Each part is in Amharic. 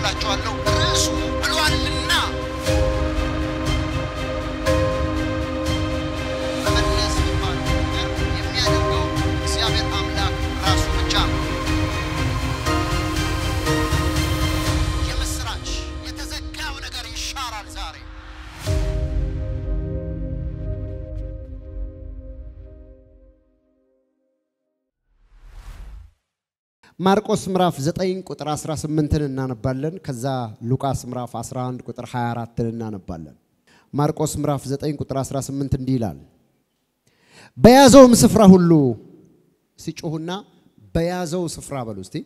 Dio la a los. ማርቆስ ምዕራፍ 9 ቁጥር 18ን እናነባለን። ከዛ ሉቃስ ምዕራፍ 11 ቁጥር 24ን እናነባለን። ማርቆስ ምዕራፍ 9 ቁጥር 18 እንዲህ ይላል፣ በያዘውም ስፍራ ሁሉ ሲጮሁና በያዘው ስፍራ በሉ እስቲ።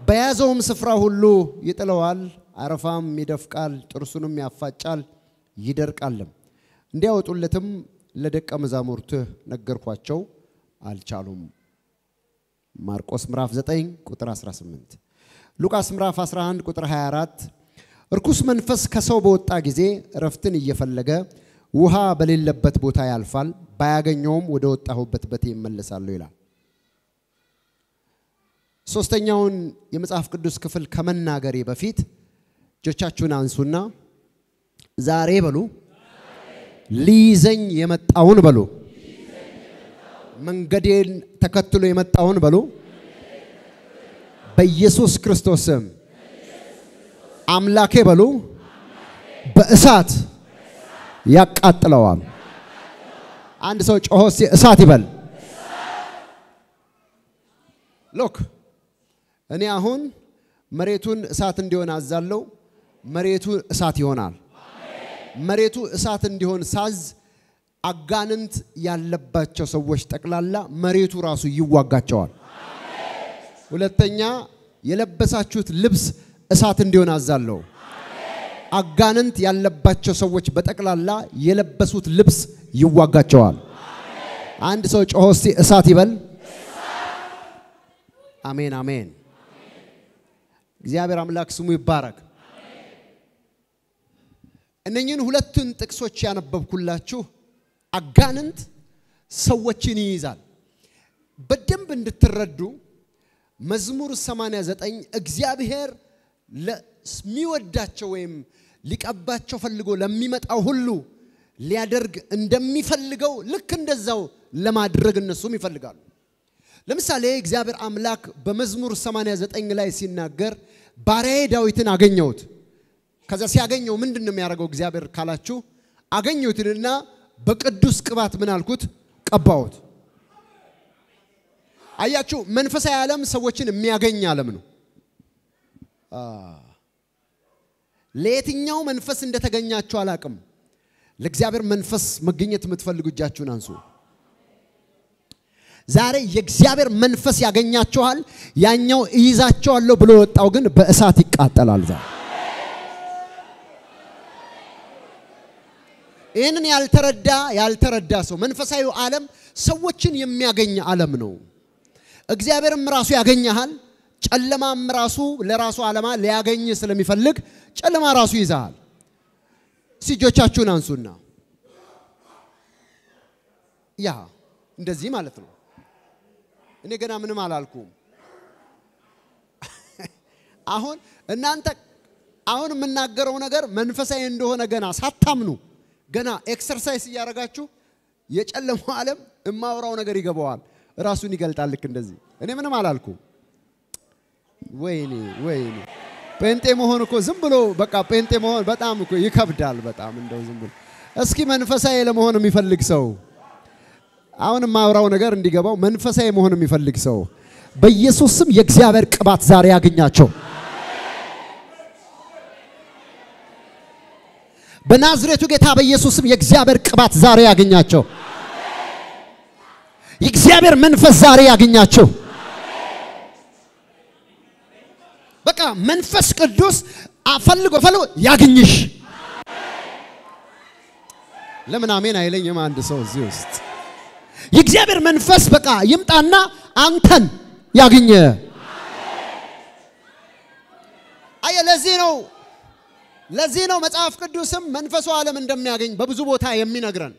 በያዘውም ስፍራ ሁሉ ይጥለዋል፣ አረፋም ይደፍቃል፣ ጥርሱንም ያፋጫል፣ ይደርቃልም። እንዲያወጡለትም ለደቀ መዛሙርትህ ነገርኳቸው፣ አልቻሉም። ማርቆስ ምዕራፍ 9 ቁጥር 18 ሉቃስ ምዕራፍ 11 ቁጥር 24 እርኩስ መንፈስ ከሰው በወጣ ጊዜ እረፍትን እየፈለገ ውሃ በሌለበት ቦታ ያልፋል፣ ባያገኘውም ወደ ወጣሁበት በቴ ይመለሳለሁ ይላል። ሶስተኛውን የመጽሐፍ ቅዱስ ክፍል ከመናገሬ በፊት እጆቻችሁን አንሱና ዛሬ በሉ ሊይዘኝ የመጣውን በሉ መንገዴን ተከትሎ የመጣውን በሉ በኢየሱስ ክርስቶስ ስም አምላኬ በሉ በእሳት ያቃጥለዋል። አንድ ሰው ጮሆ እሳት ይበል። ሎክ እኔ አሁን መሬቱን እሳት እንዲሆን አዛለው። መሬቱ እሳት ይሆናል። መሬቱ እሳት እንዲሆን ሳዝ አጋንንት ያለባቸው ሰዎች ጠቅላላ መሬቱ ራሱ ይዋጋቸዋል። ሁለተኛ የለበሳችሁት ልብስ እሳት እንዲሆን አዛለሁ። አጋንንት ያለባቸው ሰዎች በጠቅላላ የለበሱት ልብስ ይዋጋቸዋል። አንድ ሰው ጮሆ እስቲ እሳት ይበል። አሜን አሜን። እግዚአብሔር አምላክ ስሙ ይባረክ። እነኝህን ሁለቱን ጥቅሶች ያነበብኩላችሁ አጋንንት ሰዎችን ይይዛል። በደንብ እንድትረዱ መዝሙር 89 እግዚአብሔር ለሚወዳቸው ወይም ሊቀባቸው ፈልጎ ለሚመጣው ሁሉ ሊያደርግ እንደሚፈልገው ልክ እንደዛው ለማድረግ እነሱም ይፈልጋሉ። ለምሳሌ እግዚአብሔር አምላክ በመዝሙር 89 ላይ ሲናገር ባሪያዬ ዳዊትን አገኘሁት። ከዛ ሲያገኘው ምንድን ነው የሚያደርገው እግዚአብሔር ካላችሁ አገኘሁትንና በቅዱስ ቅባት ምን አልኩት? ቀባሁት። አያችሁ፣ መንፈሳዊ ዓለም ሰዎችን የሚያገኝ ዓለም ነው። ለየትኛው መንፈስ እንደተገኛችሁ አላቅም። ለእግዚአብሔር መንፈስ መገኘት የምትፈልጉ እጃችሁን አንሱ። ዛሬ የእግዚአብሔር መንፈስ ያገኛችኋል። ያኛው እይዛቸዋለሁ ብሎ ወጣው ግን በእሳት ይቃጠላል። ዛሬ ይህንን ያልተረዳ ያልተረዳ ሰው መንፈሳዊ ዓለም ሰዎችን የሚያገኝ ዓለም ነው። እግዚአብሔርም ራሱ ያገኘሃል። ጨለማም ራሱ ለራሱ ዓላማ ሊያገኝ ስለሚፈልግ ጨለማ ራሱ ይዛሃል። እጆቻችሁን አንሱና ያ እንደዚህ ማለት ነው። እኔ ገና ምንም አላልኩም። አሁን እናንተ አሁን የምናገረው ነገር መንፈሳዊ እንደሆነ ገና ሳታምኑ ገና exercise እያደረጋችሁ የጨለማው ዓለም የማወራው ነገር ይገባዋል፣ ራሱን ይገልጣል። ልክ እንደዚህ እኔ ምንም አላልኩም። ወይኔ ወይኔ ጴንጤ መሆን እኮ ዝም ብሎ በቃ ጴንጤ መሆን በጣም እኮ ይከብዳል። በጣም እንደው ዝም ብሎ እስኪ መንፈሳዊ ለመሆን የሚፈልግ ሰው አሁን የማወራው ነገር እንዲገባው መንፈሳዊ መሆን የሚፈልግ ሰው በኢየሱስ ስም የእግዚአብሔር ቅባት ዛሬ ያገኛቸው። በናዝሬቱ ጌታ በኢየሱስ ስም የእግዚአብሔር ቅባት ዛሬ ያገኛቸው። የእግዚአብሔር መንፈስ ዛሬ ያገኛቸው። በቃ መንፈስ ቅዱስ ፈልጎ ፈልጎ ያግኝሽ። ለምን አሜን አይለኝም? አንድ ሰው እዚህ ውስጥ የእግዚአብሔር መንፈስ በቃ ይምጣና አንተን ያግኘ። አየ ለዚህ ነው ለዚህ ነው መጽሐፍ ቅዱስም መንፈሱ ዓለም እንደሚያገኝ በብዙ ቦታ የሚነግረን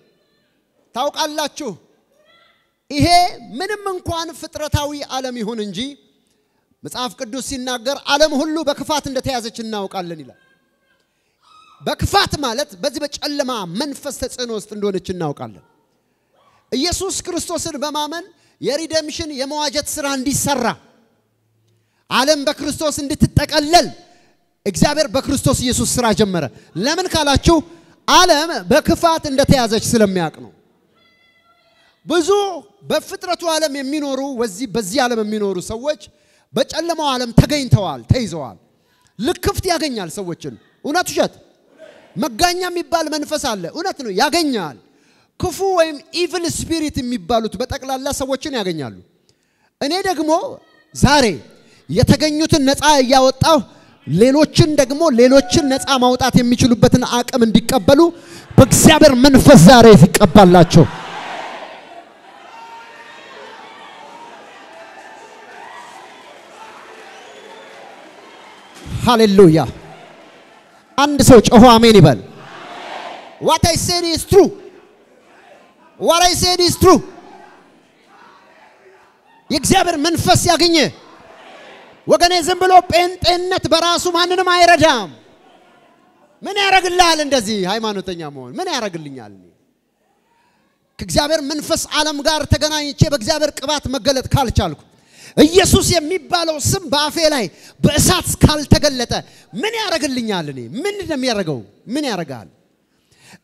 ታውቃላችሁ። ይሄ ምንም እንኳን ፍጥረታዊ ዓለም ይሁን እንጂ መጽሐፍ ቅዱስ ሲናገር ዓለም ሁሉ በክፋት እንደተያዘች እናውቃለን ይላል። በክፋት ማለት በዚህ በጨለማ መንፈስ ተጽዕኖ ውስጥ እንደሆነች እናውቃለን። ኢየሱስ ክርስቶስን በማመን የሪደምሽን የመዋጀት ሥራ እንዲሰራ ዓለም በክርስቶስ እንድትጠቀለል እግዚአብሔር በክርስቶስ ኢየሱስ ሥራ ጀመረ። ለምን ካላችሁ ዓለም በክፋት እንደተያዘች ስለሚያውቅ ነው። ብዙ በፍጥረቱ ዓለም የሚኖሩ ወዚህ በዚህ ዓለም የሚኖሩ ሰዎች በጨለማው ዓለም ተገኝተዋል፣ ተይዘዋል። ልክፍት ያገኛል ሰዎችን። እውነት ውሸት? መጋኛ የሚባል መንፈስ አለ። እውነት ነው፣ ያገኛል። ክፉ ወይም evil spirit የሚባሉት በጠቅላላ ሰዎችን ያገኛሉ። እኔ ደግሞ ዛሬ የተገኙትን ነፃ እያወጣሁ ሌሎችን ደግሞ ሌሎችን ነፃ ማውጣት የሚችሉበትን አቅም እንዲቀበሉ በእግዚአብሔር መንፈስ ዛሬ ይቀባላቸው። ሃሌሉያ! አንድ ሰው ጮሆ አሜን ይበል። what I said is true what I said is true። የእግዚአብሔር መንፈስ ያገኘ ወገኔ፣ ዝም ብሎ ጴንጤነት በራሱ ማንንም አይረዳም። ምን ያደርግልሃል? እንደዚህ ሃይማኖተኛ መሆን ምን ያደርግልኛል? ከእግዚአብሔር መንፈስ ዓለም ጋር ተገናኝቼ በእግዚአብሔር ቅባት መገለጥ ካልቻልኩ ኢየሱስ የሚባለው ስም በአፌ ላይ በእሳት ካልተገለጠ ምን ያደርግልኛል? እኔ ምን ነው የሚያደርገው? ምን ያደርጋል?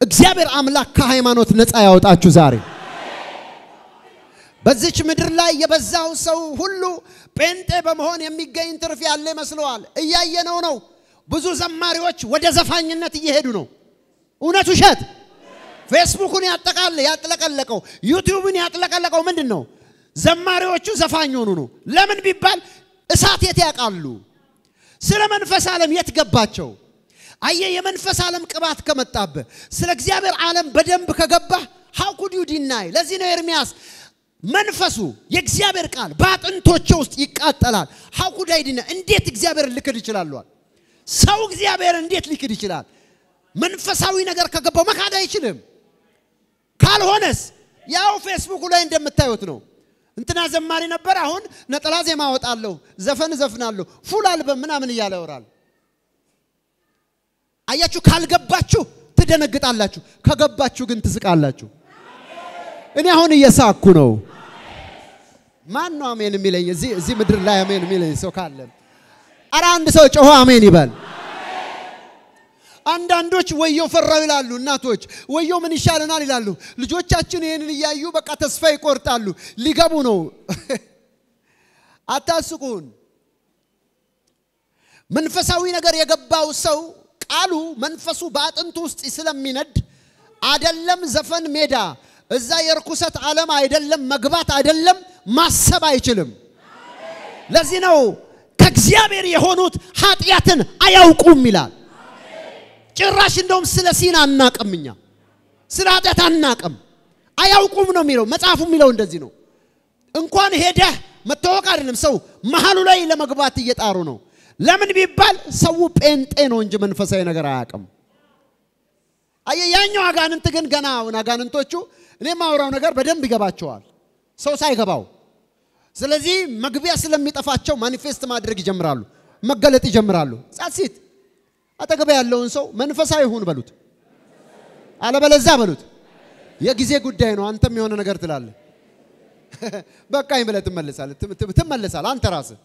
እግዚአብሔር አምላክ ከሃይማኖት ነፃ ያወጣችሁ ዛሬ በዚች ምድር ላይ የበዛው ሰው ሁሉ ጴንጤ በመሆን የሚገኝ ትርፍ ያለ ይመስለዋል። እያየነው ነው። ብዙ ዘማሪዎች ወደ ዘፋኝነት እየሄዱ ነው። እውነት ውሸት? ፌስቡኩን ያጠቃለ ያጥለቀለቀው ዩቲዩብን ያጥለቀለቀው ምንድን ነው? ዘማሪዎቹ ዘፋኝ ሆኑ ነው። ለምን ቢባል እሳት የት ያውቃሉ? ስለ መንፈስ ዓለም የት ገባቸው? አየ የመንፈስ ዓለም ቅባት ከመጣብህ ስለ እግዚአብሔር ዓለም በደንብ ከገባህ how could you deny። ለዚህ ነው ኤርሚያስ መንፈሱ የእግዚአብሔር ቃል በአጥንቶቼ ውስጥ ይቃጠላል። deny። እንዴት እግዚአብሔር ልክድ ይችላል? ሰው እግዚአብሔር እንዴት ሊክድ ይችላል? መንፈሳዊ ነገር ከገባው መካድ አይችልም። ካልሆነስ ያው ፌስቡኩ ላይ እንደምታዩት ነው። እንትና ዘማሪ ነበር፣ አሁን ነጠላ ዜማ አወጣለሁ፣ ዘፈን ዘፍናለሁ፣ full album ምናምን እያለ ያወራል። አያችሁ፣ ካልገባችሁ ትደነግጣላችሁ፣ ከገባችሁ ግን ትስቃላችሁ። እኔ አሁን እየሳኩ ነው። ማን ነው አሜን የሚለኝ? እዚህ ምድር ላይ አሜን የሚለኝ ሰው ካለ አረ አንድ ሰው ጮሆ አሜን ይበል። አንዳንዶች ወዮ ፈራው ይላሉ። እናቶች ወዮ ምን ይሻለናል ይላሉ። ልጆቻችን ይህንን እያዩ በቃ ተስፋ ይቆርጣሉ። ሊገቡ ነው። አታስቁን። መንፈሳዊ ነገር የገባው ሰው ቃሉ መንፈሱ በአጥንቱ ውስጥ ስለሚነድ አደለም ዘፈን ሜዳ እዛ የርኩሰት ዓለም አይደለም መግባት አይደለም ማሰብ አይችልም። ለዚህ ነው ከእግዚአብሔር የሆኑት ኃጢአትን አያውቁም ይላል። ጭራሽ እንደውም ስለ ሲን አናቅም፣ እኛ ስለ ኃጢአት አናቅም፣ አያውቁም ነው የሚለው መጽሐፉ የሚለው እንደዚህ ነው። እንኳን ሄደህ መታወቅ አይደለም ሰው መሀሉ ላይ ለመግባት እየጣሩ ነው። ለምን ቢባል ሰው ጴንጤ ነው እንጂ መንፈሳዊ ነገር አያውቅም። አየ ያኛው አጋንንት ግን ገና አሁን አጋንንቶቹ እኔ የማወራው ነገር በደንብ ይገባቸዋል ሰው ሳይገባው። ስለዚህ መግቢያ ስለሚጠፋቸው ማኒፌስት ማድረግ ይጀምራሉ፣ መገለጥ ይጀምራሉ። ጻሲት አጠገብ ያለውን ሰው መንፈሳዊ ሁን በሉት፣ አለበለዛ በሉት የጊዜ ጉዳይ ነው። አንተም የሆነ ነገር ትላለህ፣ በቃኝ ብለህ ትመለሳለህ፣ ትመለሳለህ አንተ ራስህ።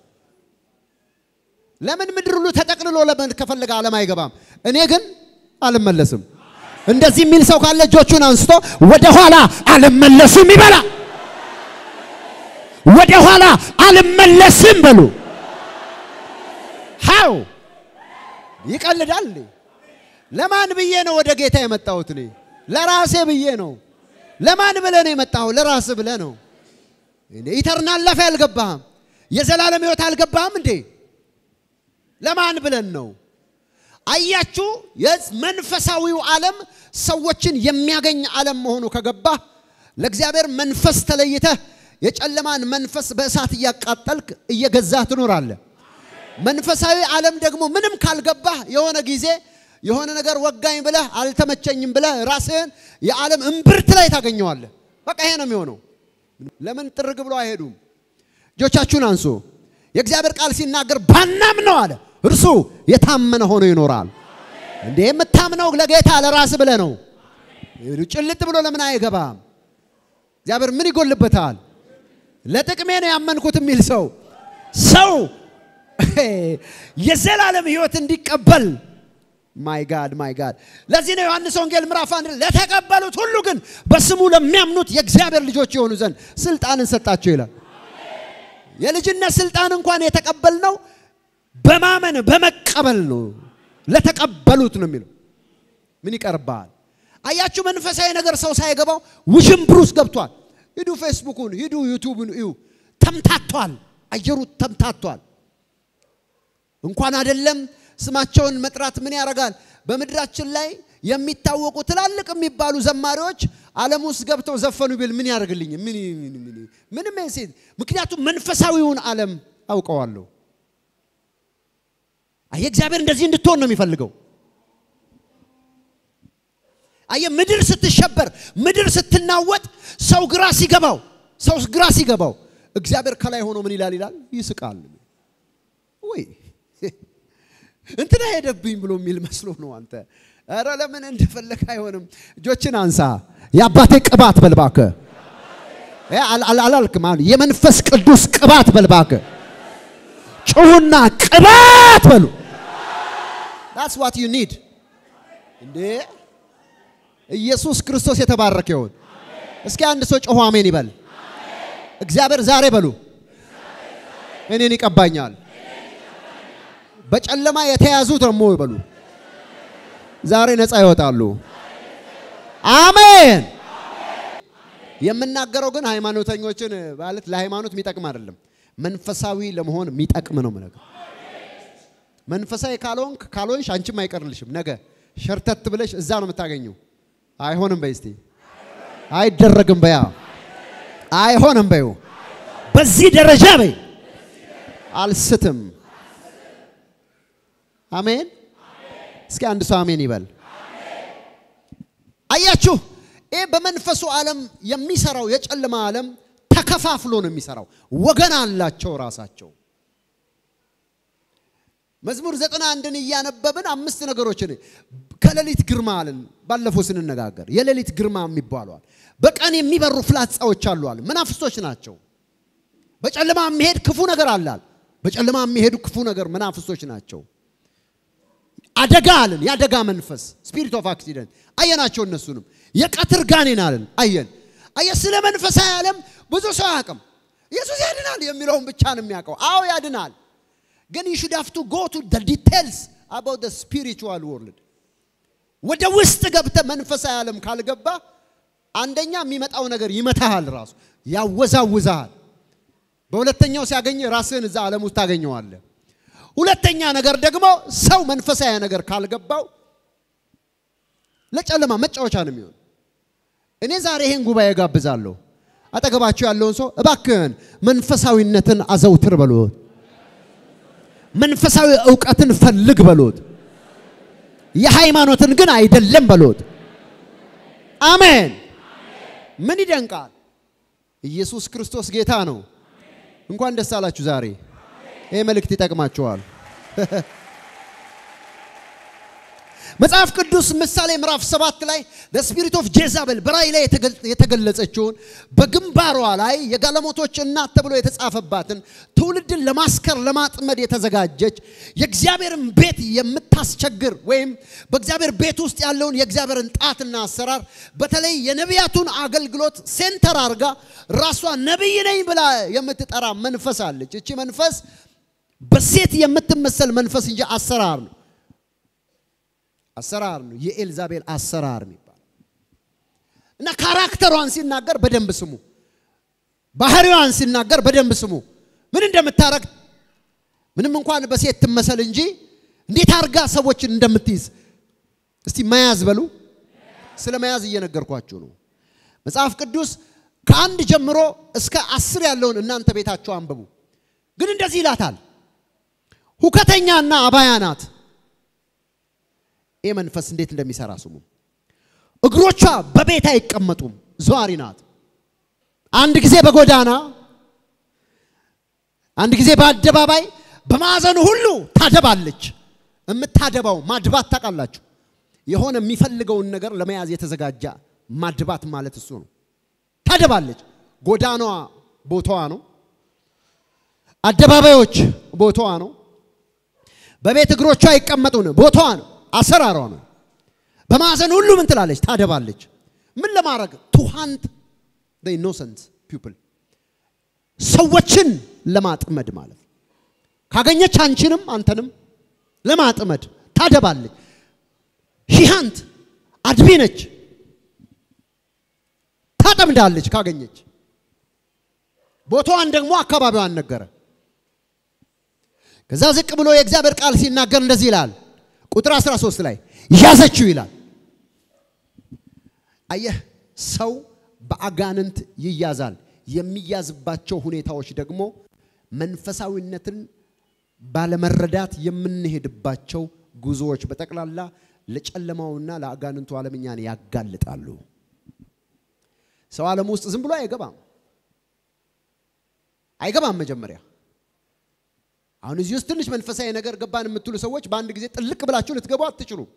ለምን ምድር ሁሉ ተጠቅልሎ ለምን ከፈለገ ዓለም አይገባም። እኔ ግን አልመለስም። እንደዚህ የሚል ሰው ካለ እጆቹን አንስቶ ወደ ኋላ አልመለስም ይበላ። ወደ ኋላ አልመለስም በሉ። ሃው ይቀልዳል? ለማን ብዬ ነው ወደ ጌታ የመጣሁት? እኔ ለራሴ ብዬ ነው። ለማን ብለህ ነው የመጣኸው? ለራስህ ብለህ ነው። eternal life አልገባህም። የዘላለም ሕይወት አልገባህም እንዴ? ለማን ብለን ነው? አያችሁ፣ የመንፈሳዊው ዓለም ሰዎችን የሚያገኝ ዓለም መሆኑ ከገባህ ለእግዚአብሔር መንፈስ ተለይተህ የጨለማን መንፈስ በእሳት እያቃጠልክ እየገዛህ ትኖራለህ። መንፈሳዊ ዓለም ደግሞ ምንም ካልገባህ የሆነ ጊዜ የሆነ ነገር ወጋኝ ብለህ አልተመቸኝም ብለህ ራስህን የዓለም እምብርት ላይ ታገኘዋለህ። በቃ ይሄ ነው የሚሆነው። ለምን ጥርግ ብሎ አይሄዱም? እጆቻችሁን አንሱ። የእግዚአብሔር ቃል ሲናገር ባናም ነው አለ እርሱ የታመነ ሆኖ ይኖራል። እንዴ የምታምነው ለጌታ ለራስ ብለ ነው። ጭልጥ ብሎ ለምን አይገባም? እግዚአብሔር ምን ይጎልበታል? ለጥቅሜ ነው ያመንኩት የሚል ሰው ሰው የዘላለም ሕይወት እንዲቀበል my God my God። ለዚህ ነው ዮሐንስ ወንጌል ምዕራፍ አንድ ለተቀበሉት ሁሉ ግን በስሙ ለሚያምኑት የእግዚአብሔር ልጆች የሆኑ ዘንድ ስልጣንን ሰጣቸው ይላል። የልጅነት ስልጣን እንኳን የተቀበልነው በማመን በመቀበል ነው። ለተቀበሉት ነው የሚለው። ምን ይቀርባል? አያችሁ፣ መንፈሳዊ ነገር ሰው ሳይገባው ውዥንብር ውስጥ ገብቷል። ሂዱ ፌስቡኩን፣ ሂዱ ዩቱብን እዩ። ተምታቷል። አየሩ ተምታቷል። እንኳን አይደለም ስማቸውን መጥራት ምን ያደርጋል? በምድራችን ላይ የሚታወቁ ትላልቅ የሚባሉ ዘማሪዎች ዓለም ውስጥ ገብተው ዘፈኑ ቢል ምን ያደርግልኝ? ምን ምንም ምክንያቱም መንፈሳዊውን ዓለም አውቀዋለሁ። አየ እግዚአብሔር እንደዚህ እንድትሆን ነው የሚፈልገው። አየ ምድር ስትሸበር፣ ምድር ስትናወጥ፣ ሰው ግራ ሲገባው፣ ሰው ግራ ሲገባው እግዚአብሔር ከላይ ሆኖ ምን ይላል ይላል ይስቃል። ወይ እንትና ሄደብኝ ብሎ የሚል መስሎ ነው አንተ። ኧረ ለምን እንደፈለግ አይሆንም። እጆችን አንሳ። የአባቴ ቅባት በልባከ አላልክም። አሁን የመንፈስ ቅዱስ ቅባት በልባከ ጩሁና ቅባት በሉ። that's what you need እንዴ ኢየሱስ ክርስቶስ የተባረከ ይሁን። እስኪ አንድ ሰው ጮሆ አሜን ይበል። እግዚአብሔር ዛሬ በሉ እኔን ይቀባኛል። በጨለማ የተያዙ ደግሞ ይበሉ ዛሬ ነፃ ይወጣሉ። አሜን። የምናገረው ግን ሃይማኖተኞችን ማለት ለሃይማኖት የሚጠቅም አይደለም፣ መንፈሳዊ ለመሆን የሚጠቅም ነው። ነገር መንፈሳዊ ካልሆንክ ካልሆንሽ አንቺም አይቀርልሽም። ነገ ሸርተት ብለሽ እዛ ነው የምታገኘው። አይሆንም በይ እስቲ አይደረግም በያ አይሆንም በዩ በዚህ ደረጃ በይ አልስትም። አሜን። እስኪ አንድ ሰው አሜን ይበል። አያችሁ፣ ይህ በመንፈሱ ዓለም የሚሰራው የጨለማ ዓለም ተከፋፍሎ ነው የሚሰራው። ወገን አላቸው ራሳቸው። መዝሙር ዘጠና አንድን እያነበብን አምስት ነገሮችን ከሌሊት ግርማ አለን። ባለፈው ስንነጋገር የሌሊት ግርማ የሚባለዋል። በቀን የሚበሩ ፍላጻዎች አሉ አለ። መናፍስቶች ናቸው። በጨለማ የሚሄድ ክፉ ነገር አላል። በጨለማ የሚሄዱ ክፉ ነገር መናፍስቶች ናቸው። አደጋ አለን። የአደጋ መንፈስ spirit of accident አየናቸው። እነሱንም የቀትር ጋኔን አየን አየን። አየ ስለ መንፈሳዊ ዓለም ብዙ ሰው አያውቅም። ኢየሱስ ያድናል የሚለውን ብቻ ነው የሚያውቀው። አዎ ያድናል፣ ግን you should have to go to the details about the spiritual world ወደ ውስጥ ገብተህ መንፈሳዊ ዓለም ካልገባ አንደኛ የሚመጣው ነገር ይመታሃል፣ ራሱ ያወዛውዛሃል። በሁለተኛው ሲያገኝ ራስህን እዛ ዓለም ውስጥ ታገኘዋለህ። ሁለተኛ ነገር ደግሞ ሰው መንፈሳዊ ነገር ካልገባው ለጨለማ መጫወቻ ነው የሚሆን። እኔ ዛሬ ይሄን ጉባኤ ጋብዛለሁ። አጠገባቸው ያለውን ሰው እባክህን መንፈሳዊነትን አዘውትር በሎት፣ መንፈሳዊ እውቀትን ፈልግ በሎት፣ የሃይማኖትን ግን አይደለም በሎት። አሜን። ምን ይደንቃል? ኢየሱስ ክርስቶስ ጌታ ነው። እንኳን ደስ አላችሁ ዛሬ ይህ መልእክት ይጠቅማችኋል። መጽሐፍ ቅዱስ ምሳሌ ምዕራፍ ሰባት ላይ spirit of ጄዛቤል በራእይ ላይ የተገለጸችውን በግንባሯ ላይ የጋለሞቶች እናት ተብሎ የተጻፈባትን ትውልድን ለማስከር ለማጥመድ የተዘጋጀች የእግዚአብሔርን ቤት የምታስቸግር ወይም በእግዚአብሔር ቤት ውስጥ ያለውን የእግዚአብሔርን ጣትና አሰራር በተለይ የነቢያቱን አገልግሎት center አድርጋ ራሷ ነቢይ ነኝ ብላ የምትጠራ መንፈስ አለች። እቺ መንፈስ በሴት የምትመሰል መንፈስ እንጂ አሰራር ነው አሰራር ነው። የኤልዛቤል አሰራር የሚባል እና ካራክተሯን ሲናገር በደንብ ስሙ። ባህሪዋን ሲናገር በደንብ ስሙ። ምን እንደምታረግ ምንም እንኳን በሴት ትመሰል እንጂ እንዴት አድርጋ ሰዎችን እንደምትይዝ እስቲ መያዝ በሉ። ስለ መያዝ እየነገርኳችሁ ነው። መጽሐፍ ቅዱስ ከአንድ ጀምሮ እስከ አስር ያለውን እናንተ ቤታችሁ አንብቡ። ግን እንደዚህ ይላታል፣ ሁከተኛና አባያ ናት። ይህ መንፈስ እንዴት እንደሚሰራ ስሙ። እግሮቿ በቤት አይቀመጡም፣ ዘዋሪ ናት። አንድ ጊዜ በጎዳና አንድ ጊዜ በአደባባይ በማዕዘኑ ሁሉ ታደባለች። የምታደባው ማድባት ታውቃላችሁ? የሆነ የሚፈልገውን ነገር ለመያዝ የተዘጋጀ ማድባት ማለት እሱ ነው። ታደባለች። ጎዳናዋ ቦታዋ ነው። አደባባዮች ቦታዋ ነው። በቤት እግሮቿ አይቀመጡም ቦታዋ ነው። አሰራሯ ነው። በማዕዘን ሁሉ ምን ትላለች? ታደባለች። ምን ለማድረግ to hunt innocent people ሰዎችን ለማጥመድ ማለት ካገኘች አንቺንም አንተንም ለማጥመድ ታደባለች። ሺሃንት አድቢ ነች። ታጠምዳለች ካገኘች። ቦታዋን ደግሞ አካባቢዋን ነገረ። ከዛ ዝቅ ብሎ የእግዚአብሔር ቃል ሲናገር እንደዚህ ይላል። ቁጥር 13 ላይ ያዘችው ይላል። አየህ ሰው በአጋንንት ይያዛል። የሚያዝባቸው ሁኔታዎች ደግሞ መንፈሳዊነትን ባለመረዳት የምንሄድባቸው ጉዞዎች በጠቅላላ ለጨለማውና ለአጋንንቱ ዓለም እኛን ያጋልጣሉ። ሰው ዓለም ውስጥ ዝም ብሎ አይገባም አይገባም። መጀመሪያ አሁን እዚህ ውስጥ ትንሽ መንፈሳዊ ነገር ገባን የምትሉ ሰዎች በአንድ ጊዜ ጥልቅ ብላችሁ ልትገቡ አትችሉም።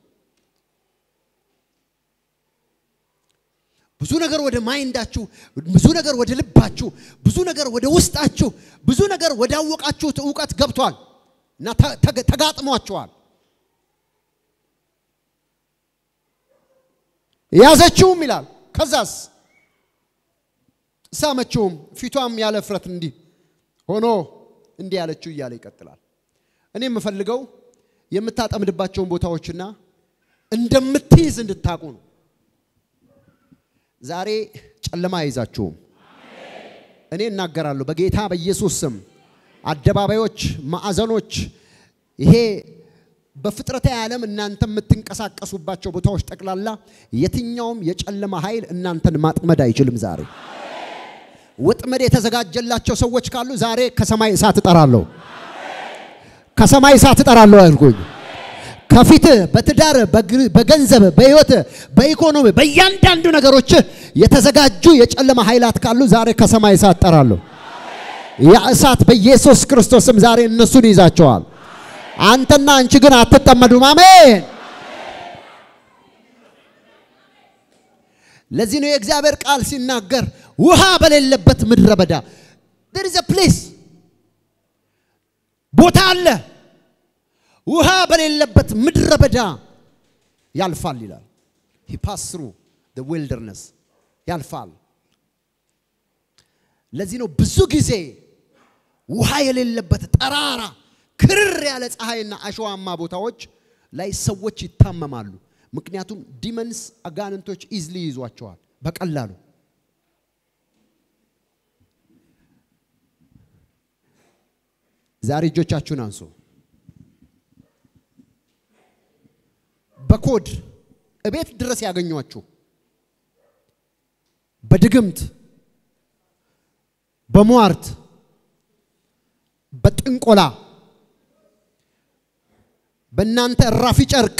ብዙ ነገር ወደ ማይንዳችሁ፣ ብዙ ነገር ወደ ልባችሁ፣ ብዙ ነገር ወደ ውስጣችሁ፣ ብዙ ነገር ወዳወቃችሁት እውቀት ገብቷል እና ተጋጥሟችኋል። ያዘችውም ይላል። ከዛስ ሳመችውም፣ ፊቷም ያለ እፍረት እንዲህ ሆኖ እንዲህ ያለችው እያለ ይቀጥላል። እኔ የምፈልገው የምታጠምድባቸውን ቦታዎችና እንደምትይዝ እንድታቁ ነው። ዛሬ ጨለማ አይዛችሁም። እኔ እናገራለሁ በጌታ በኢየሱስ ስም አደባባዮች፣ ማዕዘኖች፣ ይሄ በፍጥረታዊ ዓለም እናንተ የምትንቀሳቀሱባቸው ቦታዎች ጠቅላላ የትኛውም የጨለማ ኃይል እናንተን ማጥመድ አይችልም። ዛሬ ወጥመድ የተዘጋጀላቸው ሰዎች ካሉ ዛሬ ከሰማይ እሳት እጠራለሁ፣ ከሰማይ እሳት እጠራለሁ አልኩኝ። ከፊት በትዳር በገንዘብ በህይወት በኢኮኖሚ በእያንዳንዱ ነገሮች የተዘጋጁ የጨለማ ኃይላት ካሉ ዛሬ ከሰማይ እሳት ጠራለሁ። ያ እሳት በኢየሱስ ክርስቶስም ዛሬ እነሱን ይዛቸዋል። አንተና አንቺ ግን አትጠመዱም። አሜን። ለዚህ ነው የእግዚአብሔር ቃል ሲናገር ውሃ በሌለበት ምድረ በዳ there is a place ቦታ አለ ውሃ በሌለበት ምድረ በዳ ያልፋል ይላል። he passed through the wilderness ያልፋል። ለዚህ ነው ብዙ ጊዜ ውሃ የሌለበት ጠራራ ክርር ያለ ፀሐይና አሸዋማ ቦታዎች ላይ ሰዎች ይታመማሉ። ምክንያቱም demons አጋንንቶች easily ይዟቸዋል በቀላሉ። ዛሬ እጆቻችሁን አንሱ። በኮድ እቤት ድረስ ያገኟችሁ በድግምት በሟርት በጥንቆላ በእናንተ እራፊ ጨርቅ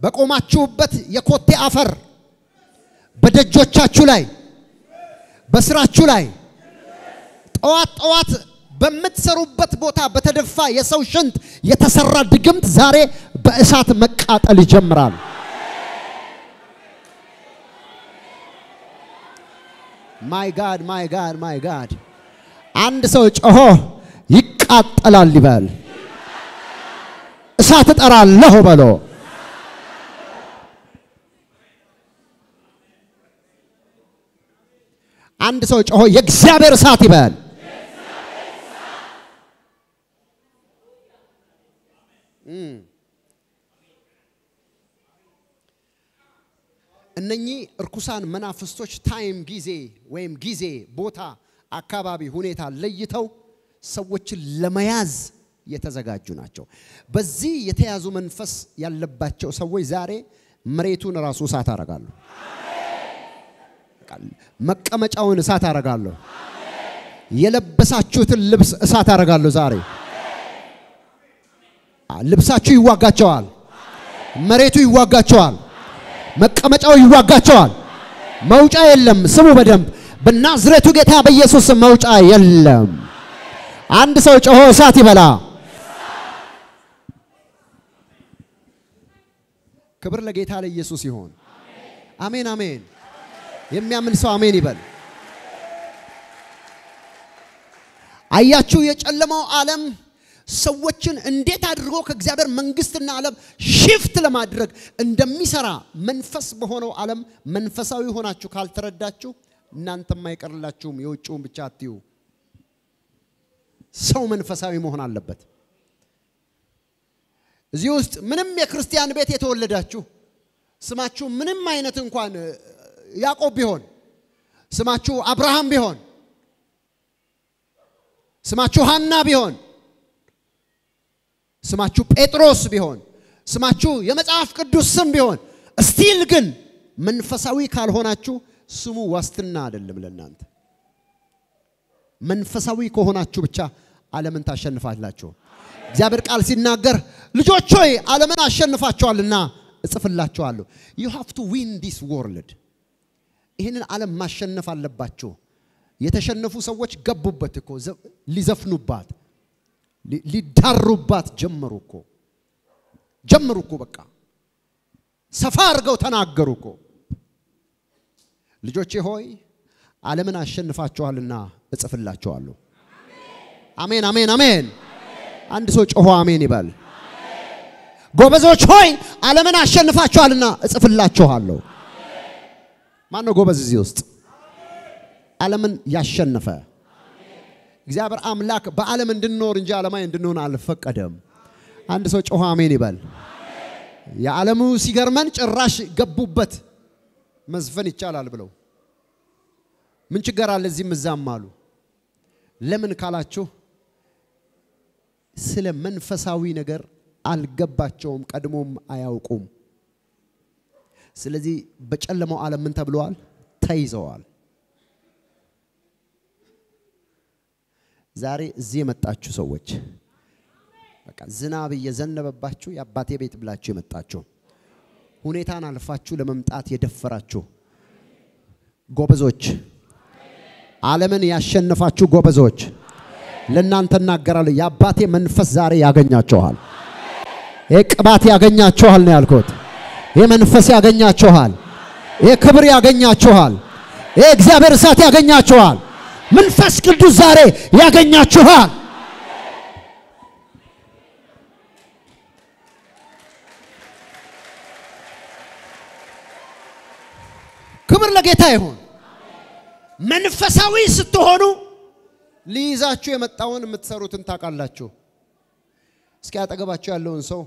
በቆማችሁበት የኮቴ አፈር በደጆቻችሁ ላይ በስራችሁ ላይ ጠዋት ጠዋት በምትሰሩበት ቦታ በተደፋ የሰው ሽንት የተሰራ ድግምት ዛሬ በእሳት መቃጠል ይጀምራል። my God my God my God! አንድ ሰው ጮሆ ይቃጠላል ይበል። እሳት እጠራለሁ በሎ። አንድ ሰው ጮሆ የእግዚአብሔር እሳት ይበል። እነኚህ እርኩሳን መናፍስቶች ታይም ጊዜ ወይም ጊዜ ቦታ አካባቢ ሁኔታ ለይተው ሰዎችን ለመያዝ የተዘጋጁ ናቸው። በዚህ የተያዙ መንፈስ ያለባቸው ሰዎች ዛሬ መሬቱን ራሱ እሳት አረጋለሁ። መቀመጫውን እሳት አረጋለሁ። የለበሳችሁትን ልብስ እሳት አረጋለሁ። ዛሬ ልብሳችሁ ይዋጋቸዋል። መሬቱ ይዋጋቸዋል። መቀመጫው ይዋጋቸዋል። መውጫ የለም። ስሙ በደንብ በናዝሬቱ ጌታ በኢየሱስ መውጫ የለም። አንድ ሰው ጮሆ እሳት ይበላ። ክብር ለጌታ ለኢየሱስ ይሆን። አሜን አሜን። የሚያምን ሰው አሜን ይበል። አያችሁ የጨለማው ዓለም ሰዎችን እንዴት አድርጎ ከእግዚአብሔር መንግስትና ዓለም ሽፍት ለማድረግ እንደሚሰራ መንፈስ በሆነው ዓለም መንፈሳዊ ሆናችሁ ካልተረዳችሁ እናንተም አይቀርላችሁም። የውጭውን ብቻ አትዩ። ሰው መንፈሳዊ መሆን አለበት። እዚህ ውስጥ ምንም የክርስቲያን ቤት የተወለዳችሁ ስማችሁ ምንም አይነት እንኳን ያዕቆብ ቢሆን ስማችሁ አብርሃም ቢሆን ስማችሁ ሐና ቢሆን ስማችሁ ጴጥሮስ ቢሆን ስማችሁ የመጽሐፍ ቅዱስ ስም ቢሆን still ግን መንፈሳዊ ካልሆናችሁ ስሙ ዋስትና አይደለም ለእናንተ። መንፈሳዊ ከሆናችሁ ብቻ ዓለምን ታሸንፋላችሁ። እግዚአብሔር ቃል ሲናገር ልጆች ሆይ ዓለምን አሸንፋችኋልና እጽፍላችኋለሁ። You have to win this world። ይህንን ዓለም ማሸነፍ አለባችሁ። የተሸነፉ ሰዎች ገቡበት እኮ ሊዘፍኑባት ሊዳሩባት ጀመሩ እኮ ጀመሩ እኮ በቃ ሰፋ አድርገው ተናገሩ እኮ። ልጆቼ ሆይ ዓለምን አሸንፋችኋልና እጽፍላችኋለሁ። አሜን አሜን አሜን። አንድ ሰው ጮሆ አሜን ይበል። ጎበዞች ሆይ ዓለምን አሸንፋችኋልና እጽፍላችኋለሁ። ማን ነው ጎበዝ እዚህ ውስጥ? ዓለምን ያሸነፈ እግዚአብሔር አምላክ በዓለም እንድንኖር እንጂ ዓለማዊ እንድንሆን አልፈቀደም። አንድ ሰው ጮሆ አሜን ይበል። የዓለሙ ሲገርመን ጭራሽ ገቡበት መዝፈን ይቻላል ብለው ምን ችግር አለ እዚህም እዛም አሉ። ለምን ካላችሁ ስለ መንፈሳዊ ነገር አልገባቸውም፣ ቀድሞም አያውቁም። ስለዚህ በጨለማው ዓለም ምን ተብለዋል? ተይዘዋል። ዛሬ እዚህ የመጣችሁ ሰዎች በቃ ዝናብ እየዘነበባችሁ የአባቴ ቤት ብላችሁ የመጣችሁ ሁኔታን አልፋችሁ ለመምጣት የደፈራችሁ ጎበዞች፣ ዓለምን ያሸነፋችሁ ጎበዞች ለእናንተ እናገራለሁ። የአባቴ መንፈስ ዛሬ ያገኛችኋል። ይህ ቅባት ያገኛችኋል ነው ያልኩት። ይህ መንፈስ ያገኛችኋል። ይህ ያገኛችኋል። ይህ እሳት ያገኛችኋል። መንፈስ ቅዱስ ዛሬ ያገኛችኋል። ክብር ለጌታ ይሁን። መንፈሳዊ ስትሆኑ ሊይዛችሁ የመጣውን የምትሰሩትን ታውቃላችሁ። እስኪ አጠገባችሁ ያለውን ሰው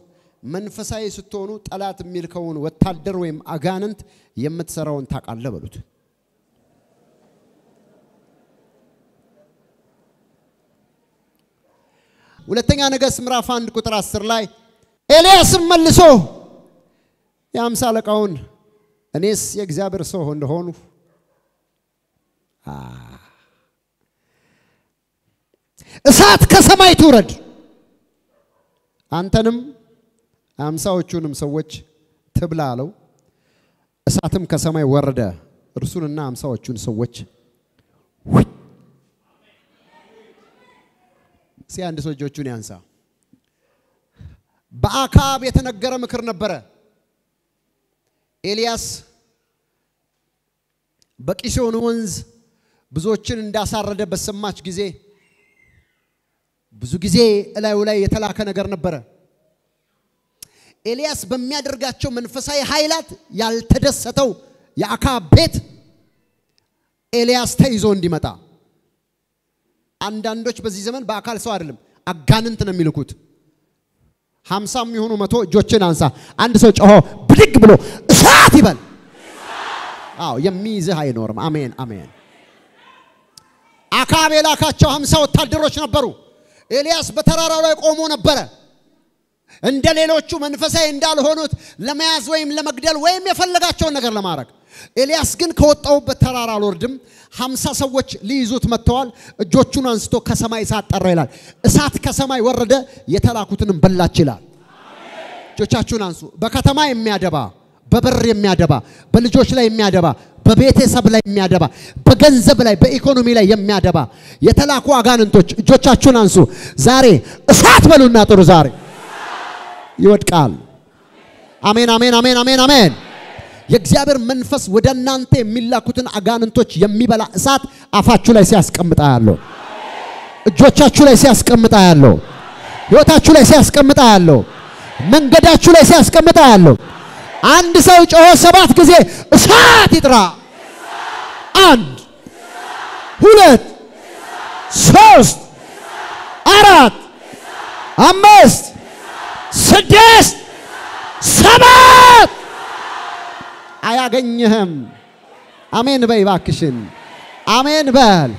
መንፈሳዊ ስትሆኑ ጠላት የሚልከውን ወታደር ወይም አጋንንት የምትሰራውን ታውቃለህ በሉት። ሁለተኛ ነገሥት ምዕራፍ አንድ ቁጥር አስር ላይ ኤልያስም መልሶ የአምሳ አለቃውን እኔስ የእግዚአብሔር ሰው እንደሆኑ እሳት ከሰማይ ትውረድ፣ አንተንም አምሳዎቹንም ሰዎች ትብላ አለው። እሳትም ከሰማይ ወረደ፣ እርሱንና አምሳዎቹን ሰዎች እስኪ አንድ ሰው እጆቹን ያንሳ። በአካብ የተነገረ ምክር ነበረ። ኤልያስ በቂሶን ወንዝ ብዙዎችን እንዳሳረደ በሰማች ጊዜ ብዙ ጊዜ እላዩ ላይ የተላከ ነገር ነበረ። ኤልያስ በሚያደርጋቸው መንፈሳዊ ኃይላት ያልተደሰተው የአካብ ቤት ኤልያስ ተይዞ እንዲመጣ አንዳንዶች በዚህ ዘመን በአካል ሰው አይደለም አጋንንት ነው የሚልኩት። ሀምሳም የሆኑ መቶ እጆችን አንሳ። አንድ ሰው ጮሆ ብድግ ብሎ እሳት ይበል። አዎ የሚይዝህ አይኖርም። አሜን አሜን። አካብ የላካቸው ሀምሳ ወታደሮች ነበሩ። ኤልያስ በተራራው ላይ ቆሞ ነበረ። እንደ ሌሎቹ መንፈሳዊ እንዳልሆኑት ለመያዝ ወይም ለመግደል ወይም የፈለጋቸውን ነገር ለማድረግ ኤልያስ ግን ከወጣውበት ተራራ አልወርድም። ሀምሳ ሰዎች ሊይዙት መጥተዋል። እጆቹን አንስቶ ከሰማይ እሳት ጠራ ይላል። እሳት ከሰማይ ወረደ፣ የተላኩትንም በላች ይላል። እጆቻችሁን አንሱ። በከተማ የሚያደባ በበር የሚያደባ በልጆች ላይ የሚያደባ በቤተሰብ ላይ የሚያደባ በገንዘብ ላይ በኢኮኖሚ ላይ የሚያደባ የተላኩ አጋንንቶች እጆቻችሁን አንሱ። ዛሬ እሳት በሉና ጥሩ። ዛሬ ይወድቃል። አሜን፣ አሜን፣ አሜን፣ አሜን፣ አሜን። የእግዚአብሔር መንፈስ ወደ እናንተ የሚላኩትን አጋንንቶች የሚበላ እሳት አፋችሁ ላይ ሲያስቀምጣ ያለው እጆቻችሁ ላይ ሲያስቀምጣ ያለው ሕይወታችሁ ላይ ሲያስቀምጣ ያለው መንገዳችሁ ላይ ሲያስቀምጣ ያለው አንድ ሰው ጮሆ ሰባት ጊዜ እሳት ይጥራ። አንድ ሁለት ሶስት አራት አምስት ስድስት ሰባት አያገኝህም። አሜን በይ ባክሽን፣ አሜን በል።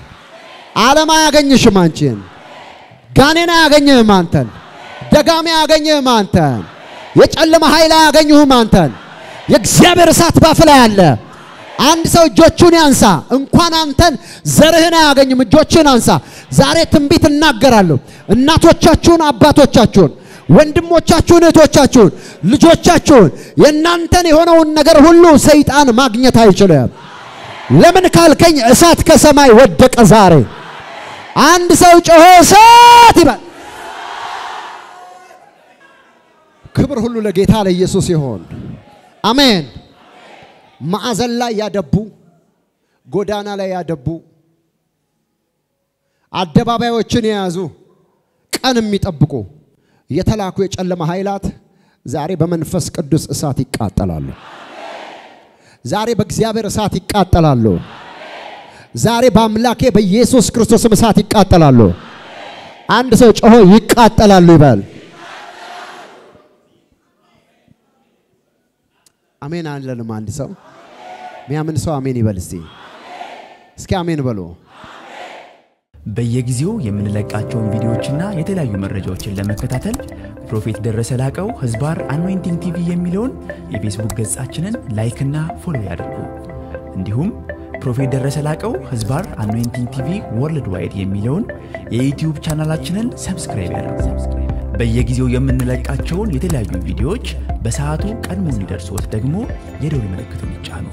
ዓለም አያገኝሽም አንቺን። ጋኔን አያገኝህም አንተን። ደጋሚ አያገኝህም አንተን። የጨለማ ኃይል አያገኝህም አንተን። የእግዚአብሔር እሳት ባፍ ላይ አለ። አንድ ሰው እጆቹን ያንሳ። እንኳን አንተን ዘርህን አያገኝም። እጆችን አንሳ። ዛሬ ትንቢት እናገራለሁ። እናቶቻችሁን፣ አባቶቻችሁን፣ ወንድሞቻችሁን፣ እህቶቻችሁን፣ ልጆቻችሁን የእናንተን የሆነውን ነገር ሁሉ ሰይጣን ማግኘት አይችልም። ለምን ካልከኝ እሳት ከሰማይ ወደቀ ዛሬ። አንድ ሰው ጮሆ እሳት ይበል። ክብር ሁሉ ለጌታ ለኢየሱስ ይሆን። አሜን። ማዕዘን ላይ ያደቡ፣ ጎዳና ላይ ያደቡ፣ አደባባዮችን የያዙ ቀን የሚጠብቁ የተላኩ የጨለማ ኃይላት ዛሬ በመንፈስ ቅዱስ እሳት ይቃጠላሉ። ዛሬ በእግዚአብሔር እሳት ይቃጠላሉ። ዛሬ በአምላኬ በኢየሱስ ክርስቶስም እሳት ይቃጠላሉ። አንድ ሰው ጮሆ ይቃጠላሉ ይበል። አሜን አለንም። አንድ ሰው ሚያምን ሰው አሜን ይበል። እስቲ እስኪ አሜን በሉ። በየጊዜው የምንለቃቸውን ቪዲዮዎችና የተለያዩ መረጃዎችን ለመከታተል Prophet ደረሰ ላቀው ህዝባር Anointing TV የሚለውን የፌስቡክ ገጻችንን like ና follow ያድርጉ። እንዲሁም Prophet ደረሰ ላቀው ህዝባር Anointing TV Worldwide የሚለውን የዩትዩብ ቻናላችንን subscribe ያድርጉ። በየጊዜው የምንለቃቸውን የተለያዩ ቪዲዮዎች በሰዓቱ ቀድሞ እንዲደርሶት ደግሞ የደውል ምልክቱን ይጫኑ።